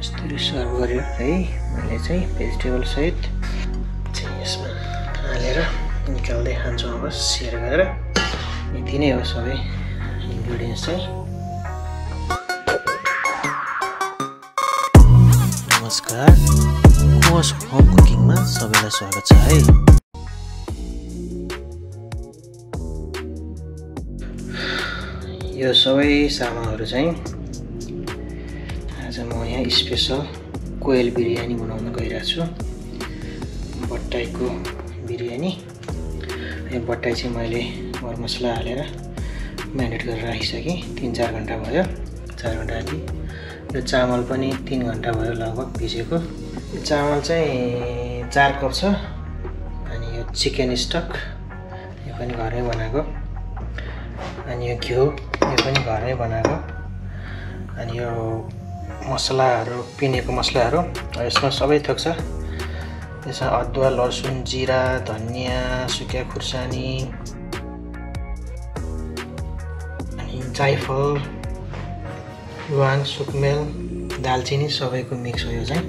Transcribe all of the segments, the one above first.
यस्तरी सर्भ गर्यो है। मैले चाहिँ भेजिटेबल सहित चाहिँ यसमा हालेर निकाल्दै खान्छौँ अब सेयर गरेर। यति नै हो सबै इन्ग्रिडियन्ट्स चाहिँ। नमस्कार। कोस होम कुकिङमा सबैलाई स्वागत छ है। यो सबै सामानहरू चाहिँ म यहाँ स्पेसल कोयल बिरयानी बनाउन गइरहेको छु। बट्टाईको बिरयानी। यो बट्टाई चाहिँ मैले मरमसला हालेर म्यारिनेट गरेर राखिसकेँ। तिन चार घन्टा भयो। चार घन्टा आदि यो चामल पनि तिन घन्टा भयो लगभग भिजेको। यो चामल चाहिँ चार कप छ। अनि यो चिकन स्टक। यो पनि घरमै बनाएको। अनि यो घिउ। यो पनि घरमै बनाएको। अनि यो मसलाहरू पिनेको मसलाहरू यसमा सबै थोक यसमा अदुवा लसुन जिरा धनियाँ सुकिया खुर्सानी अनि जाइफल ल्वाङ सुकमेल दालचिनी सबैको मिक्स हो यो चाहिँ।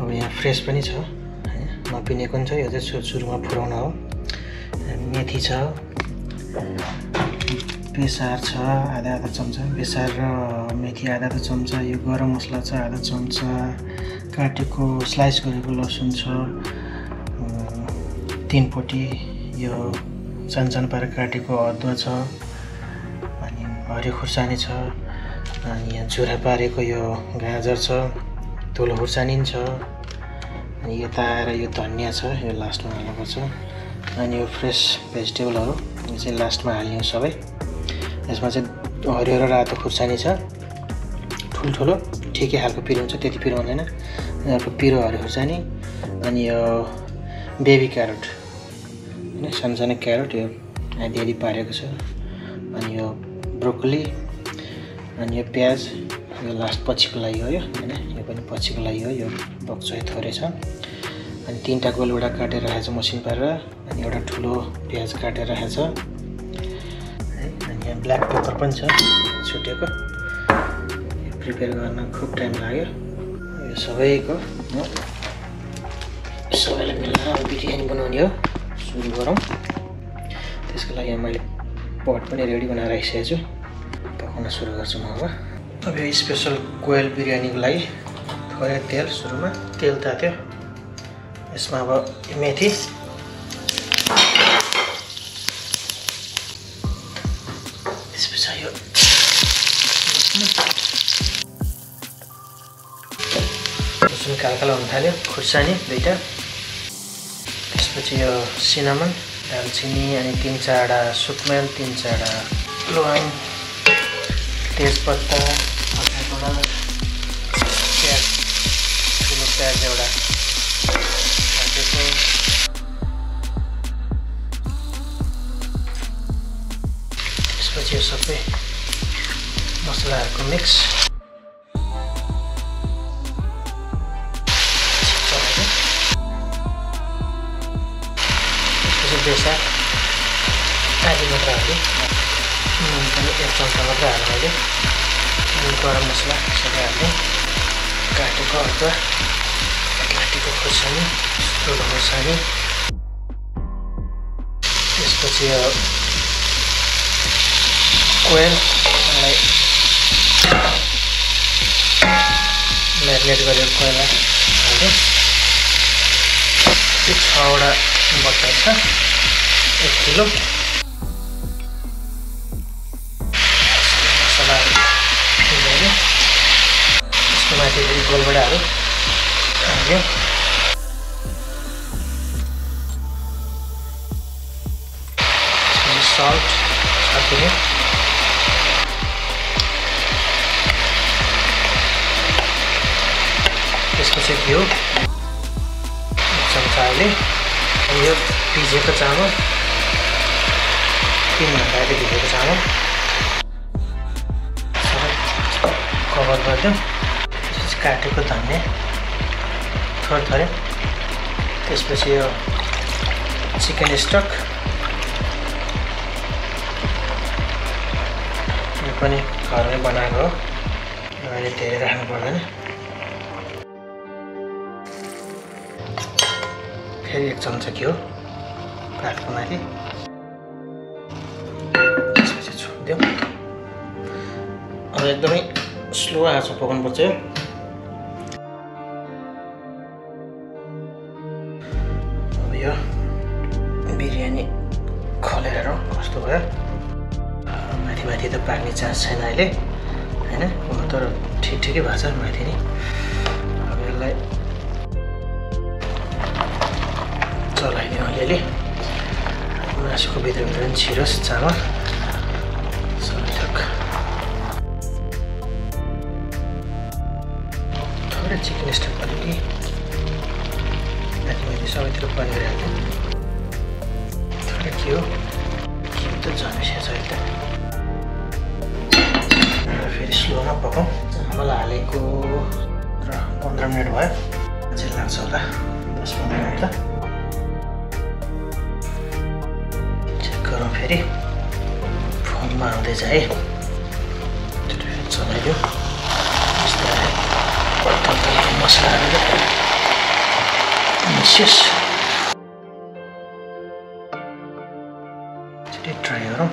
अब यहाँ फ्रेस पनि छ नपिनेको पनि छ यो चाहिँ सुरु सुरुमा फुराउन हो। मेथी छ बेसार छ आधा आधा चम्चा बेसार र मेथी आधा आधा चम्चा यो गरम मसला छ आधा चम्चा काटेको स्लाइस गरेको लसुन छ तिनपट्टि यो सानो सानो पारेर काटेको अदुवा छ अनि हरियो खुर्सानी छ अनि यहाँ झुरा पारेको यो गाजर छ धुलो खुर्सानी छ अनि यता आएर यो धनियाँ छ यो लास्टमा हाल्नुपर्छ अनि यो फ्रेस भेजिटेबलहरू यो चाहिँ लास्टमा हाल्ने हो सबै। यसमा चाहिँ हरियो र रातो खुर्सानी छ। ठुल्ठुलो ठिकै खालको पिरो हुन्छ त्यति पिरो हुँदैन। अनि अर्को पिरो हरियो खुर्सानी अनि यो बेबी क्यारोट। होइन सानो सानो क्यारोट यो आधी आधी पारेको छ। अनि यो ब्रोकोली अनि यो प्याज यो लास्ट पछिको लागि हो यो होइन? यो पनि पछिको लागि हो यो बक्सो थोरै छ। अनि तिनवटा गोलवटा काटेर राखेको छ मसिन पारेर अनि एउटा ठुलो प्याज काटेर राखेको छ है अनि यहाँ ब्ल्याक पेपर पनि छ छुटेको प्रिपेयर गर्न खुब टाइम लाग्यो। यो सबैको म सबैलाई मिलाएर बिरयानी बनाउने हो। सुरु गरौँ। त्यसको लागि मैले पट पनि रेडी बनाएर राखिसकेको छु। पकाउन सुरु गर्छु म अब। अब यो स्पेसल कोयल बिरयानीको लागि थोरै तेल सुरुमा। तेल तात्यो यसमा अब मेथी। त्यसपछि यो लसुन कालो हुन थाल्यो। खुर्सानी दुइटा त्यसपछि यो सिनामन दालचिनी अनि तिन चारवटा सुकमेल तिन चारवटा लोहाङ तेजपत्ता प्याज ठुलो प्याज एउटा। त्यसपछि यो सबै मसलाहरूको मिक्स बेसार आधी मात्र हाल्यो। नुन पनि एक चम्चा मात्रै हाल्नु मैले। गरम मसला सबै हाल्ने काटेको अदुवा काटेको खोर्सानी ठुलो खोर्सानी। त्यसपछि कोयललाई म्यारिनेट गरेर कोयला हाल्ने त्यो छवटा बट्टा छ एक किलो। मसलाहरू त्यसको माथि फेरि गोलबडाहरू हाल्यो। एक चम्चा अहिले यो भिजेको चामल तिन घन्टा अहिले भिजेको चामल सबै कभर गरिदिउँ काटेको धनियाँ थोर थोरै। त्यसपछि यो चिकन स्टक यो पनि घरमै बनाएको हो। अहिले धेरै राख्नु पर्दैन। फेरि एक चम्चा घिउ पातको माथि त्यसपछि छोडिदिउँ अब एकदमै स्लो आँचो पकाउनुपर्छ यो अब यो बिरयानी खोलेर कस्तो भयो माथि माथि त पाक्ने चान्स छैन अहिले होइन तर ठिक ठिकै भएको छ माथि नै अब यसलाई अलिअलि। मासुको भित्रभित्र पनि छिरोस् चामल। थोरै चिकन स्टक अलिकति माथि सबैतिर परेर हाल्थ्यो थोरै घिउ घिउ त जमिसिएको छ अहिले फेरि स्लोमा पकाउँ। चामल हालेको र पन्ध्र मिनट भयो। अझै लाग्छ होला। दस पन्ध्र मिनट त। फेरि फोनमा आउँदै जाए चलाइदिउँ मसलाहरू मिसियोस् छिटै ट्राई गरौँ।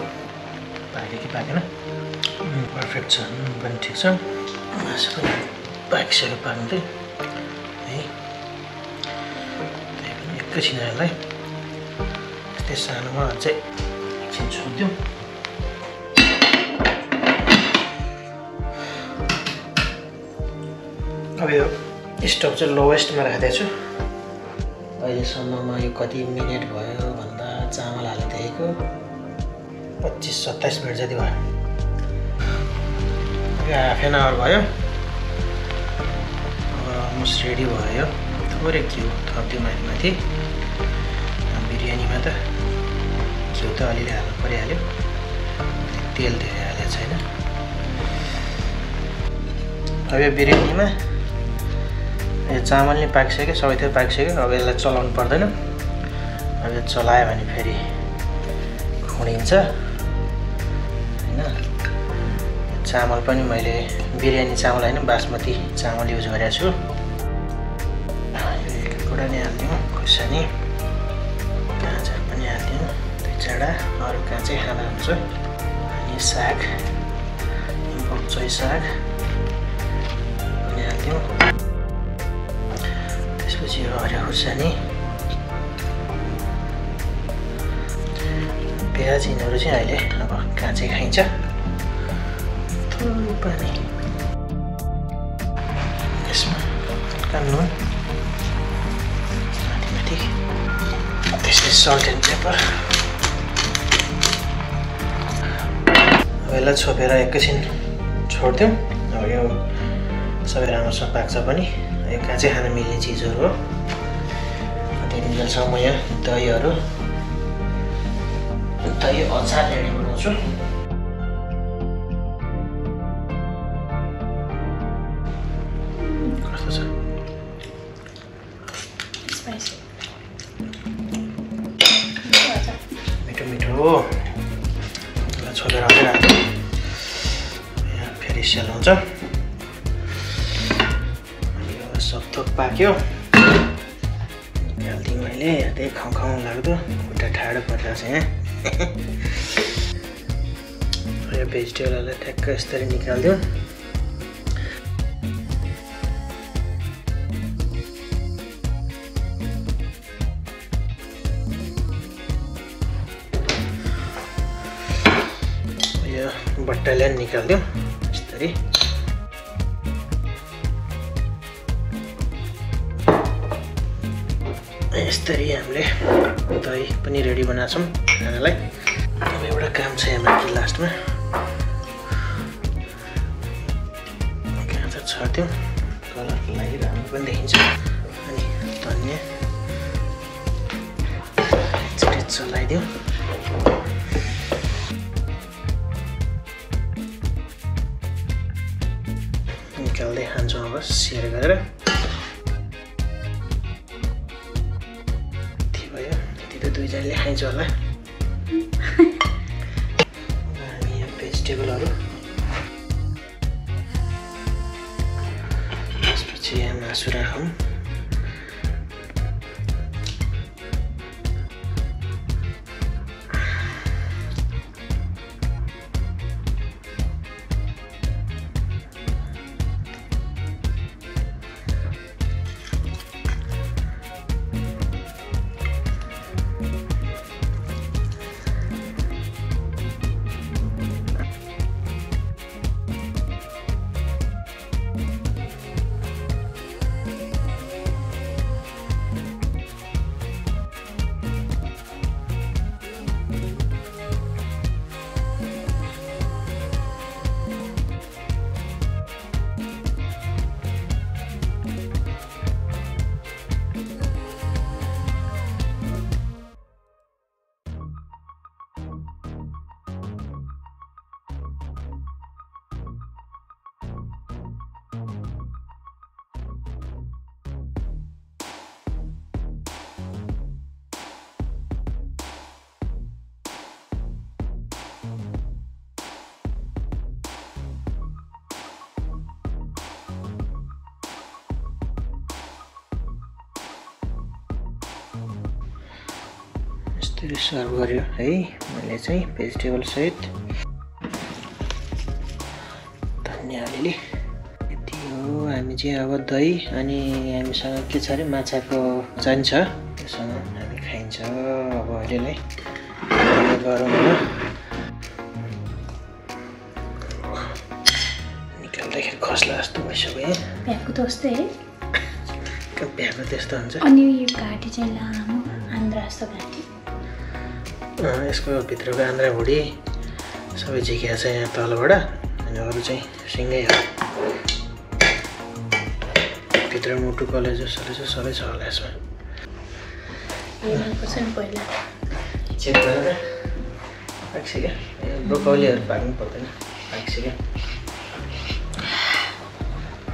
पाक्यो कि पाकेन? पर्फेक्ट छ। पनि ठिक छ। मासु पनि पाकिसक्यो पाक्दै। है। त्यही पनि एकैछिन यसलाई यस्तै सानोमा अझै अब यो स्टोभ चाहिँ लोवेस्टमा राख्दैछु छु अहिलेसम्ममा यो कति मिनट भयो भन्दा चामल हालिदिएको पच्चिस सत्ताइस मिनट जति भयो यो हाफ एन आवर भयो अलमोस्ट रेडी भयो थोरै घिउ थपिदिउँ माथि माथि बिरयानीमा त घिउ त अलिअलि हाल्नु परिहाल्यो तेल धेरै हालेको छैन। अब यो बिरयानीमा यो चामल नि पाकिसक्यो सबैतिर पाकिसक्यो अब यसलाई चलाउनु पर्दैन। अब यो चलायो भने फेरि खुडिन्छ होइन? चामल पनि मैले बिरयानी चामल होइन बासमती चामल युज गरेको छु। कुरा नि हालिदिउँ खुर्सानी गाजर पनि हालिदिउँ। चारवटा अरू काँचै खाना हुन्छ? अनि साग बक्चै साग पनि हालिदिउँ त्यसपछि हरियो खुर्सानी। प्याज यिनीहरू चाहिँ अहिले अब काँचै खाइन्छ? थोरै पानी। यसमा हल्का नुन माथि। त्यसपछि सल्ट एन्ड पेपर यसलाई छोपेर एकैछिन छोडिदिउँ अब यो सबै राम्रोसँग पाक्छ पनि। यो काँचै खान मिल्ने चिजहरू हो। त्यति बेलासम्म म यहाँ दहीहरू दही अचार रेडी बनाउँछु। सेल हुन्छ यो सबथोक पाक्यो। निकालिदिउँ अहिले त्यही खाउँ खाउँ लाग्दो। खुट्टा ठाडो परिरहेको छ यहाँ यो भेजिटेबलहरूलाई ठ्याक्क यसरी निकालिदिउँ यो बट्टालाई निकालिदिउँ यसरी यसरी हामीले दही पनि रेडी बनाएको छौँ खानालाई अब एउटा काम छ यहाँ माथि लास्टमा गाजर छरिदिउँ कलरको लागि राम्रो पनि देखिन्छ अनि धनियाँ चलाइदिउँ गरेर यति भयो यति त दुईजनाले खाइन्छ होला हामी यहाँ भेजिटेबलहरू त्यसपछि यहाँ मासु राखौँ यसरी सर्भ गर्यो। है मैले चाहिँ भेजिटेबल सहित धनियाँ अलिअलि। यति हो हामी चाहिँ अब दही अनि हामीसँग के छ अरे माछाको चाहिन्छ त्योसँग हामी खाइन्छ अब अहिलेलाई गरौँ निकाल्दाखेरि खस्ला जस्तो भइसक्यो प्याकको त उस्तै है। बिहाको त्यस्तो हुन्छ। अनि यो घाँटी चाहिँ लामो आन्द्रा जस्तो घाँटी। यसको भित्रको आन्द्रा भुँडी सबै झिकिया छ यहाँ तलबाट। अनि अरू चाहिँ सिँगै हो। भित्र मुटु कलेजो सलेजो सबै छ होला यसमा पहिला। चेक गरेर पाक्छ क्या ए, ब्रोकौलीहरू पाक्नु पर्दैन। पाक्छ क्या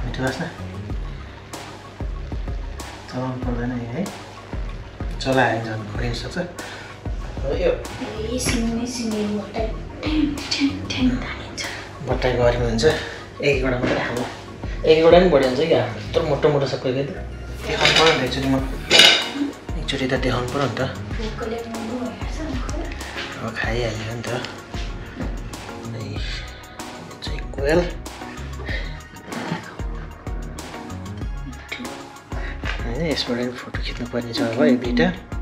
मिठो बास्ना चलाउनु पर्दैन है। चलायो भने झन् खोलिन सक्छ अब यो। ए सिङ्गै सिङ्गै मोटा। ठ्याङ ठ्याङ ठ्याङ तानिन्छ। बट्टाइ हुन्छ। एक एकवटा मात्रै खानु। एक एकवटा पनि बढी हुन्छ क्या। यत्रो मोटो मोटो कोही त? देखाउनु पऱ्यो नि त एकचोटि म। एकचोटि त देखाउनु पऱ्यो नि त। अब खाइहाल्यो नि त। कोयल। होइन यसबाट पनि फोटो खिच्नु पर्ने छ अब एक दुइटा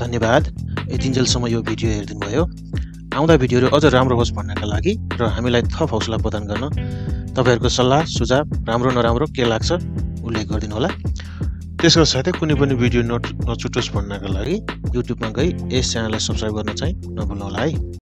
धन्यवाद। यतिन्जेलसम्म यो भिडियो हेरिदिनु भयो आउँदा भिडियोहरू अझ राम्रो होस् भन्नका लागि र हामीलाई थप हौसला प्रदान गर्न तपाईँहरूको सल्लाह सुझाव राम्रो नराम्रो के लाग्छ उल्लेख गरिदिनु होला त्यसका साथै कुनै पनि भिडियो नट नछुटोस् भन्नका लागि युट्युबमा गई यस च्यानललाई सब्सक्राइब गर्न चाहिँ नभुल्नु होला है।